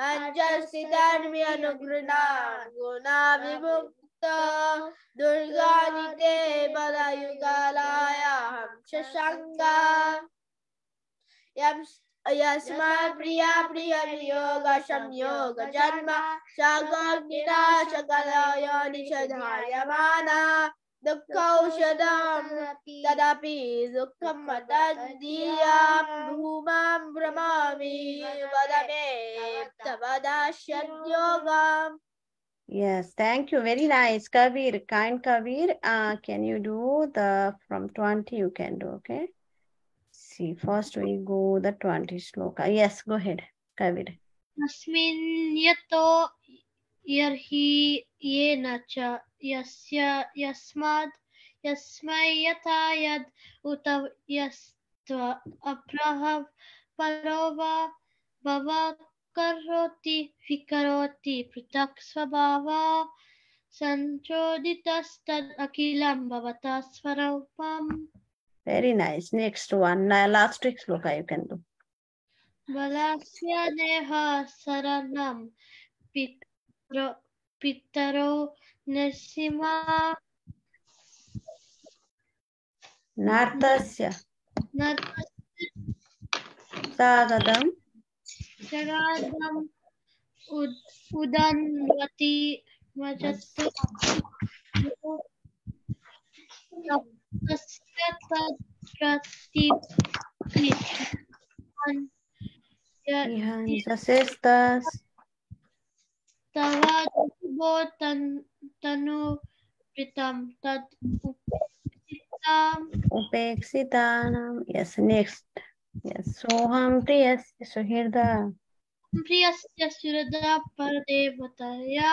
अञ्जसिधर्म्यनुगृणान् गुणाभिमुक्त दुर्गानिके बलयुगलायाहं शशङ्गा यं यस्मात् प्रिया प्रिय वियोग संयोग जन्म सागोग्निना सकलयोनिषधार्यमाना दुःखौषधं तदपि दुःखं मदीयां भूमां भ्रमामि वद तव दास्यद्योगम् Yes, thank you. Very nice. Kavir, kind Kavir. Uh, can you do the from 20? You can do, okay? See, first we go the 20 sloka. Yes, go ahead, Kavir. तस्मिन् यतो यर्हि येन च यस्य यस्मात् यस्मै यथा यद् उत यस्त्व अप्रह परो वा भव करोति विकरोति पृथक् स्वभावा सञ्चोदितस्तद् अखिलं भवतः स्वरूपम् Very nice. Next one. Now, last sloka you can do. Balasya neha saranam pitro, pitaro nesima. nartasya Nartasya. sagadam sagadam ud, udanvati majattu तस्य तत्रतिहन्तस्यस्तस् तवादिभो तन् तनुभृतं तद् उपेक्षिताम् उपेक्षितानां यस् नेक्स्ट् सोऽहं प्रियस्य सुहृदा प्रियस्य सुहृदा परदेवतया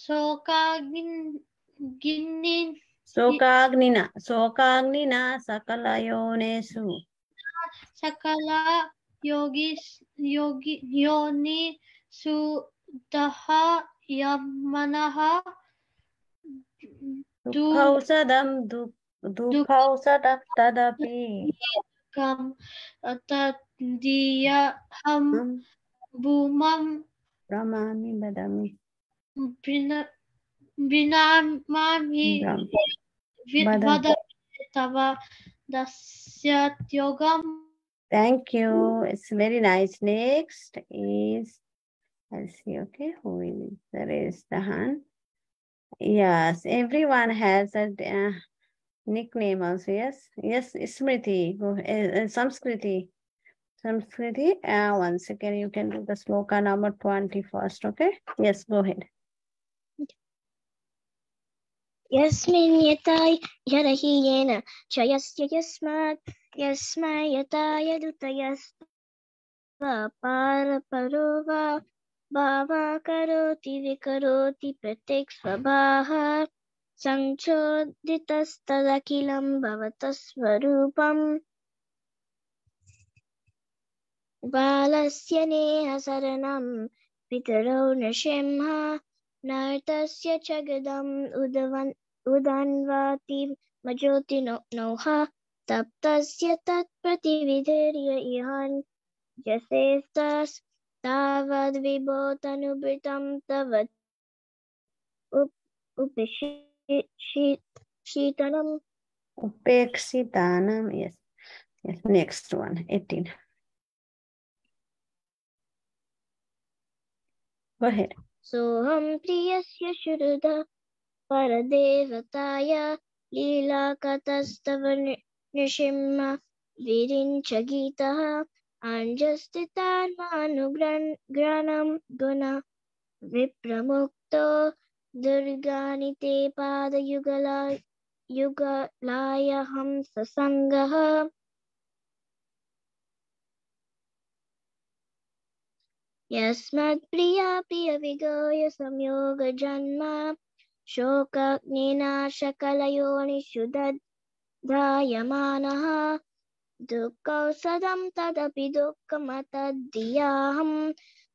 शोकाग्नि Sokagnina, sokagnina sakalayonesu. सकल योगी योगी योनि सुदः यमनः Dukhausadam duk dukhausadak tadapi. Come तदीयहं भूमं Brahmami badami. Thank you. It's very nice. Next is, let's see, okay, who will there is the hand. Yes, everyone has a uh, nickname also. Yes, yes, Smriti, go, uh, uh, Samskriti. Samskriti, uh, one second, you can do the sloka number 21st, okay? Yes, go ahead. यस्मिन् यथा यरहि येन च यस्य यस्मात् यस्मै वा भावा करोति विकरोति स्वभाः भवतः स्वरूपम् बालस्य नेहशरणं पितरौ नृसिंह नर्तस्य च गदम् उदवन् उदान्वाति मजोति नौहा तप्तस्य तत्प्रतिविधिर्य इहान् जसेस्तस् तव उपेक्षितानम् उपेक्षितानम् यस् नेक्स्ट् वन् एटीन् सोऽहं प्रियस्य शुरुदा परदेवताय लीलाकतस्तव नृसिंह विरिञ्च गीतः अञ्जस्थितान्मानुग्राणं गुण, विप्रमुक्तो दुर्गानि ते पादयुगला युगलाय हंससङ्गः यस्मत्प्रिया प्रियविगोय संयोगजन्म शोकग्निनाशकलयोनिषु दधायमानः दुःखौषधं तदपि दुःखमतद्धियाहं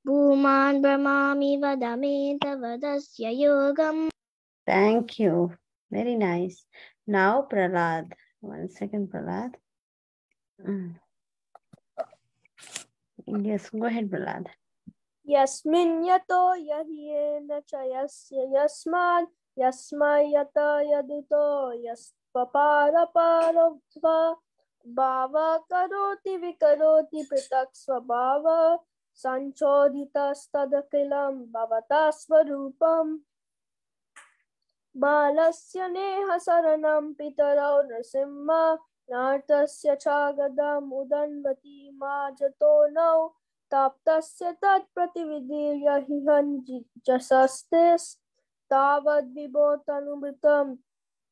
भूमान् भ्रमामि वद मे तव दस्य योगम् Thank you. Very nice. Now, Pralad. One second, Pralad. Mm. Yes, go ahead, Prahlad. यस्मिन् यतो यह्येन च यस्य यस्मात् यस्मै यत यदितो यस्पपारपरत्व भाव करोति विकरोति पृथक् स्वभाव सञ्चोदितस्तदखिलं भवता स्वरूपम् बालस्य नेह शरणं पितरौ नृसिंह नार्थस्य चागदम् उदन्वती माजतो नौ ताप्तस्य तत्प्रतिविधीर्य हि तावद् विभोतनुभृतं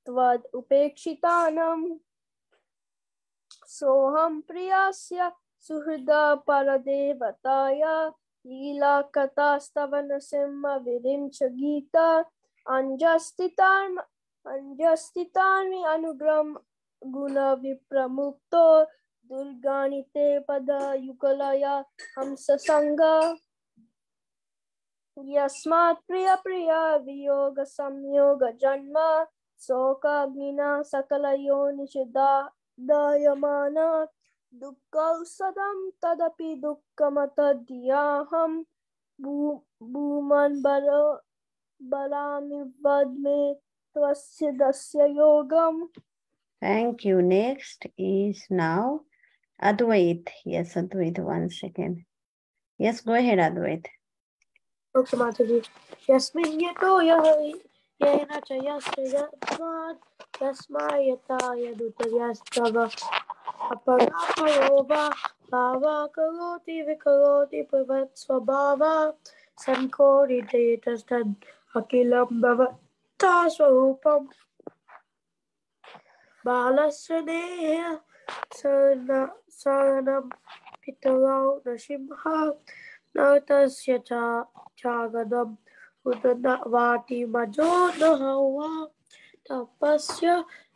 त्वद् उपेक्षितानं। सोऽहं प्रियस्य गीता। अञ्जस्थितान् अञ्जस्थितान्वि अनुग्रं गुणविप्रमुक्तो। दुर्गाणि ते पदयुगलया यस्मात् प्रिय प्रिय वियोग संयोग जन्म शोकाग्निना सकलयोनिषिदायमान दुःखौषधं तदपि दुःखमतधियाहं भू भूमन् बलो बलामि वद्मे त्वस्य दस्य योगम् Thank you. Next is now Advait. Yes, Advait, one second. Yes, go ahead, Advait. Okay Mata ji यस्मिन ये तो यह ये न च यस्मात् यस्मायता यदुतर्यस्तव अपगापयो वा भावा करोति विकरोति प्रवत् स्वभावा सङ्कोरितेतस्तद् अखिलं भवता स्वरूपम्। बालस्य देह शरणं पितरौ नृसिंहा तस्य च चागदम् उदनवाति मजो न हवा तपस्य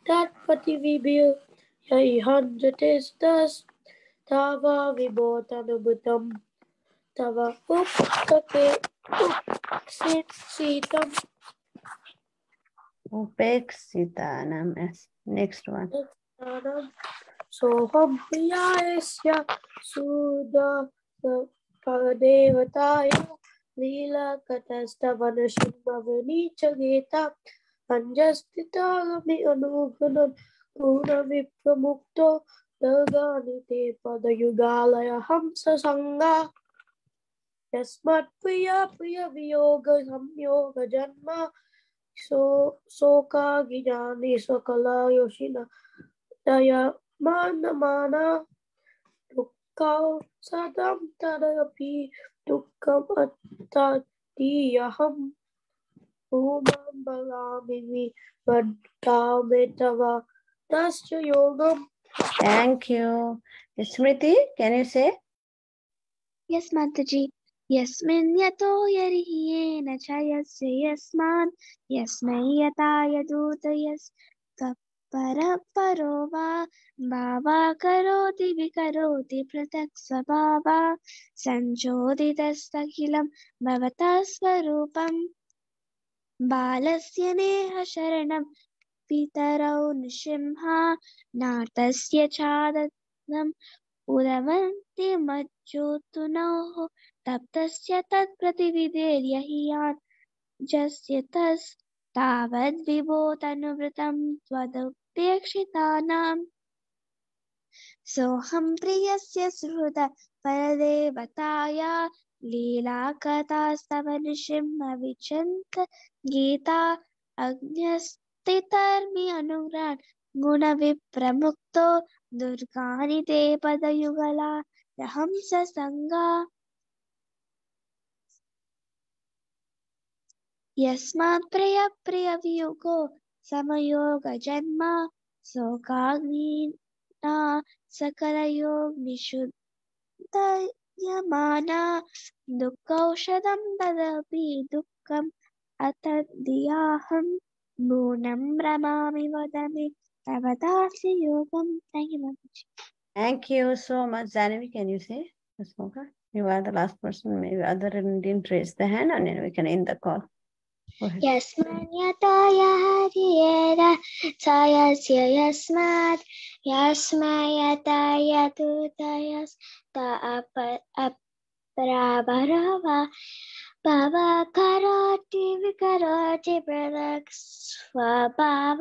तत्पतिविभिर्यैहञ्जतिस्तस् तव विभोतनुभृतं तव उक्तके उक्सितम् Upeksitanam. Yes. Next one. सोऽहं प्रियायस्य सुद देवताय नीलकटस्थवनसिंहवनीचगेता अञ्जस्थितागमि अनुघुनं पूर्णविप्रमुक्तो प्रिय पदयुगालयहंससङ्गा यस्मत्प्रिया प्रियवियोगसंयोगजन्म सो शोकागिजानि सकला योषिनया मानमाना सदं तदपि दुःखम् अत्तदीयहं भूमां बलामि विवर्तामि तव तस्य योगम् Thank you. Smriti, can you say? Yes, Mataji. यस्मिन् यतो यर्ह्येन च यस्य यस्मान् यस्मै यथा यदूत यस्तपरपरो वा, भावा करोति विकरोति पृथक् स्वभावा। सञ्चोदितस्तखिलं भवता स्वरूपम्। बालस्य नेह शरणं पितरौ नृसिंहा, नाथस्य चादनम् उदवन्ति मज्जोतुनोः तप्तस्य तत्प्रतिविधेर्यहियाजस्य तस्तावद्विभोतनुवृतं त्वदुपेक्षितानाम्। सोऽहं प्रियस्य सुहृद परदेवताया लीलाकथास्तव नृसिंहविचन्त गीता अज्ञस्थितर्मि अनुग्रान् गुणविप्रमुक्तो दुर्गानि ते पदयुगला। हंससङ्गा यस्मात् प्रियप्रियवियोगो समयोगजन्म शोकाग्निना सकलयोग्निषुद्धयमाना दुःखौषधं तदपि दुःखम् अतद्याहं नूनं रमामि वद मे तव दास्य योगं Thank you, Mataji. Thank you so much. Janavi, can you say? Asmoka? You are the last person. Maybe other didn't raise the hand and then we can end the call. Go ahead. यस्मन्यतोय हरियेर स यस्य यस्मात् यस्मयतय तुतयस्त अपराभरवा भव करोति विकरोति पृथक् स्वभाव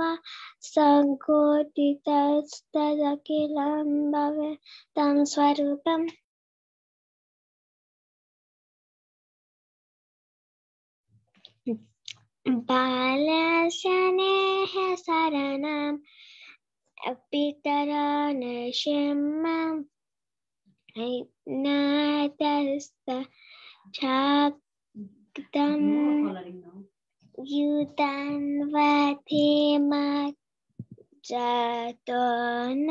सङ्कोटितस्तदखिलं भवे तं स्वरूपम् बालस्य नेह शरणम् पितरनशमम् नातस्तम् युतान्वधे मा जातो न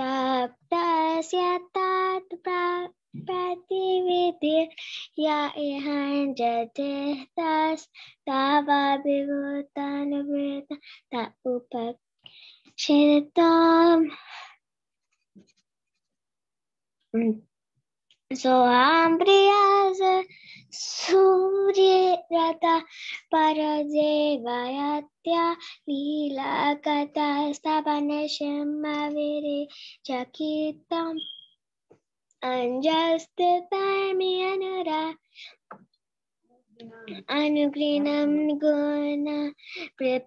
तप्तस्य तत् प्रा- प्रतिविधिर् या इहान् जतिस्तस् तावाभिभूतानुवृत त उपक्षितम् सोऽम्ब्रियास सूर्यरता परदेवयत्या, लीलाकथा स्तपनशमविरे चकितम् अञ्जस्ततामि अनुरा अनुगृणं गुण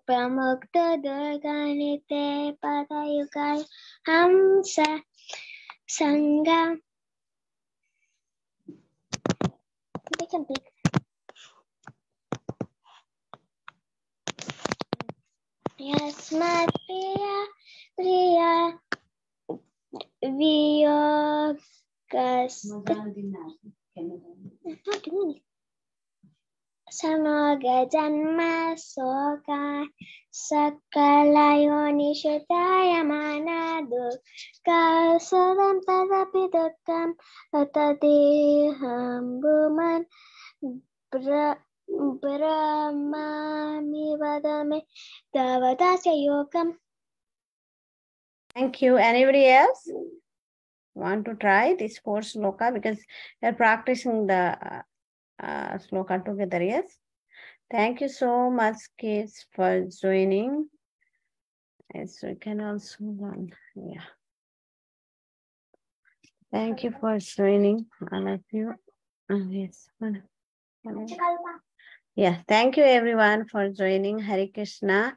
प्रमुक्तो दुर्गणिते पदयुगाय हंस सङ्गम् Yes, my Priya, Priya, Viyogas. How do शोका सकलयोनिषुताय दुःखसदं तदपि दुःखं तदेहं भूमन् ब्रह्मामि वद मे तव तस्य योगम् Thank you. Anybody else want to try this four sloka because they're practicing the uh, sloka together. Yes. Thank you so much, kids, for joining. Yes, we can also learn. Yeah. Thank you for joining, all of you. Uh, yes. Yeah, thank you everyone for joining Hare Krishna.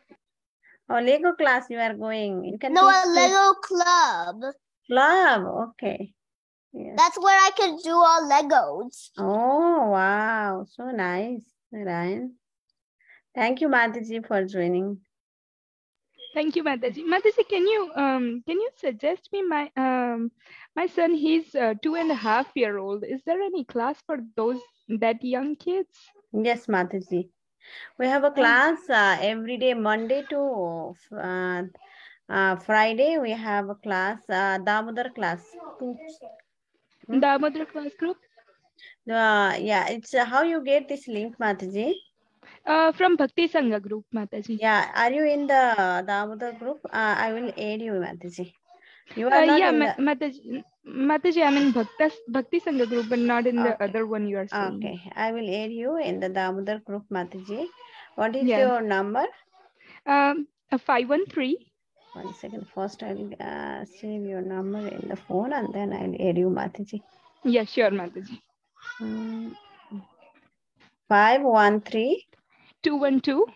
Oh, Lego class you are going. You can No, teach a to Lego club. club. Okay. Yes. That's where I can do all Legos. Oh, wow. So nice, Ryan. Thank you, Mataji, for joining. Thank you, Mataji. Mataji, can you um can you suggest me my um my son? He's uh, two and a half year old. Is there any class for those that young kids? Yes, Mataji. We have a class uh, every day, Monday to uh, uh, Friday. We have a class, uh, Damodar class. Hmm? Damodar class group Uh, yeah, it's uh, how you get this link, Mataji. uh, from Bhakti Sangha group, Mataji. Yeah, are you in the Damodar group? Uh, I will aid you, Mataji. You Uh, are not yeah, in the. Mataji, Mataji, I'm in Bhakta, Bhakti Sangha group, but not in the Okay. other one you are saying. Okay, I will aid you in the Damodar group, Mataji. What is Yeah. your number? Um, uh, 513 One second. First, I'll uh, save your number in the phone and then I'll aid you, Mataji. Yeah, sure, Mataji. Mm. Five one three 212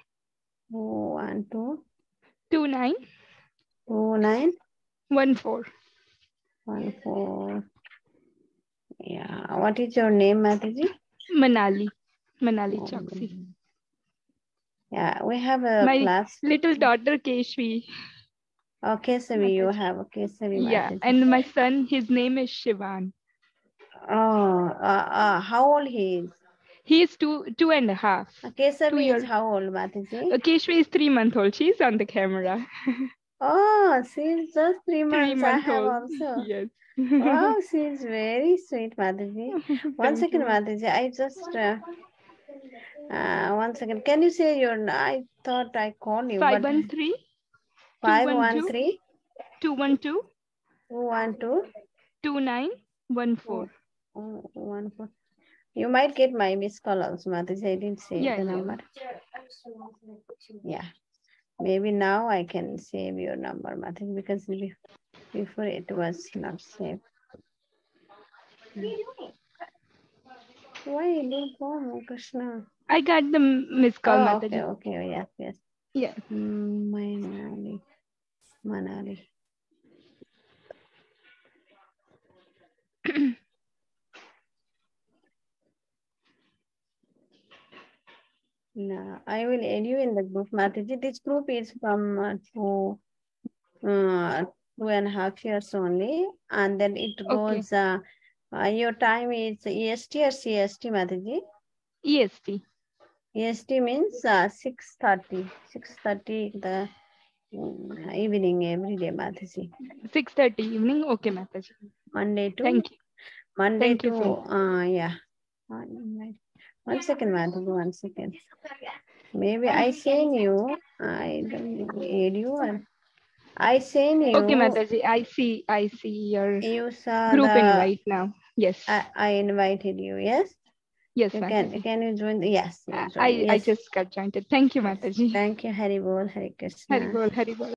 one two 29 14. One four. Yeah. What is your name, Mataji? Manali. Manali Oh, Choksi. Yeah, we have a My class. little daughter Keshvi. Oh, Kesavi, you have a Kesavi. Yeah, and my son, his name is Shivan. Oh, uh, uh, how old he is? He is two two and a half. Kesavi is how old, Mataji? Uh, Keshvi is three month old. She's on the camera. Oh, she's just three months. three I have old. also. Yes. Wow, she's very sweet, Mataji. One Thank you. Mataji. I just uh, uh, one second. Can you say your? I thought I called you. Five one three five one three two one two two one two two nine one four. oh, one four. You might get my missed call also, Mataji. I didn't say Yeah, the yeah. number. Yeah. Maybe now I can save your number, Mataji, because before it was not saved. Why you don't go, Krishna? I got the m- missed call, Oh, Mataji. okay, okay, yes, yes. Yeah. Manali, Manali. No, I will add you in the group, Mataji. This group is from uh, two, uh, two and a half years only, and then it goes. Uh, uh, your time is EST or CST, Mataji? EST. EST means uh, 6.30, 6.30 the mm, evening every day, Mataji. Six thirty evening. Okay, Mataji. Monday to Thank you. Monday thank to you so uh yeah. One minute. One second, Mataji, one second. Maybe I send you. I don't aid you or I send you. Okay, Mataji. I see. I see your You saw group the, invite now. Yes. I, I invited you. Yes. yes, You can can you join? The, yes. you I, join, I I just got joined. Thank you, Mataji. Thank you, Hari Bol, Hari Krishna. Hari bol, Hari bol.